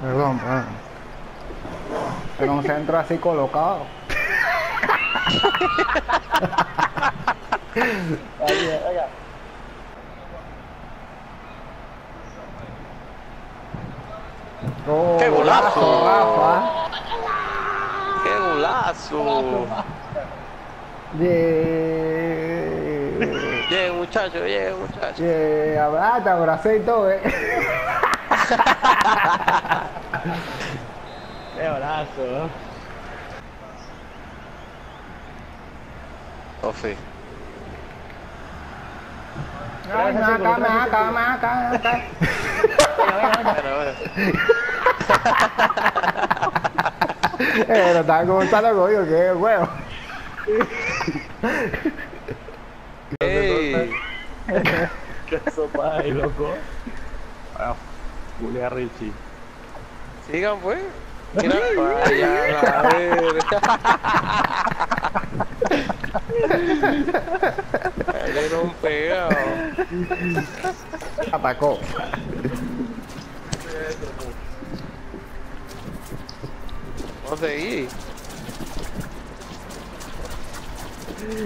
Perdón, perdón. En un centro así colocado. Oh, ¡Qué golazo! Rafa! ¡Qué golazo! Yeah. Muchacho, bien, muchacho. Yeah, abra- te abracé y todo, eh. Qué brazo. Ofi. Ay, me acá, me acá, me acá, me acá. Bueno, bueno. Eh, lo estaba comentando conmigo, que huevo. ¡Ey! Qué Ah, Julia Richie. Sigan, pues. Mira, vaya, a ver. Le dieron un pegado. Atacó. Vamos a seguir.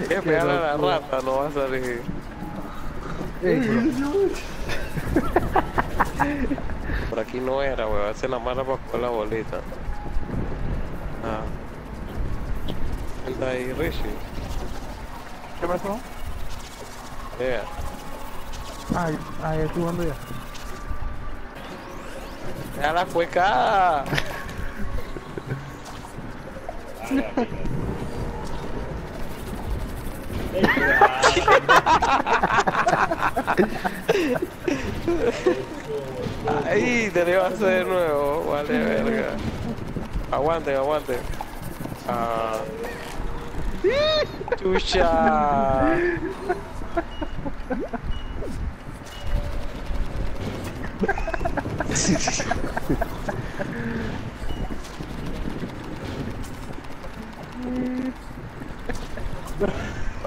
Que pegarle a la rata, no va a salir. Aquí no era, weón. Hace la mala para coger la bolita. Ah. Está ahí, Richie. ¿Qué pasó? Vea. Ay, ay, estoy jugando ya. ¡Ya la cueca! ¡Ay! Te lo hacer de nuevo. Vale, verga. Aguanten, aguanten. Ah. ¡Chucha!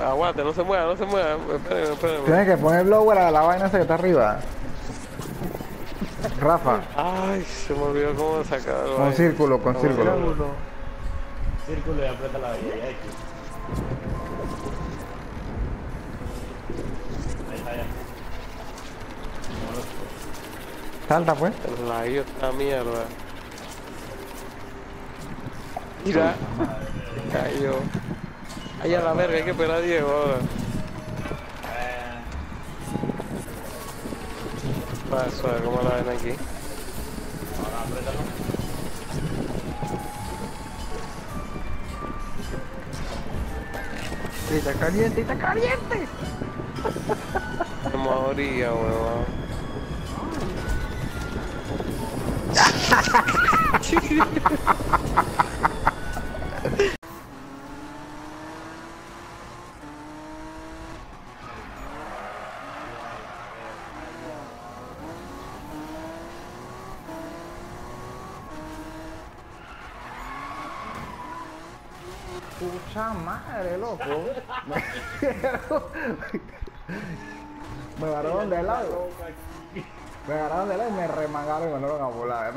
Aguante, no se mueva, no se mueva. Espérenme, espérenme. Tienes que poner blower a la vaina esa que está arriba. Rafa, Ay, se me olvidó cómo sacar el con baile. círculo, con círculo. Círculo y aprieta la X. Ahí está ya. Salta pues. Laguio esta mierda. Mira. Cayó. Ay, a la verga, hay que esperar a Diego ahora. Paso, a ver cómo la ven aquí. Ahora apriétalo. Está caliente, está caliente. Me moría, weón. Pucha madre, loco. me agarraron de lado. Me agarraron de lado y me remangaron y me mandaron a volar.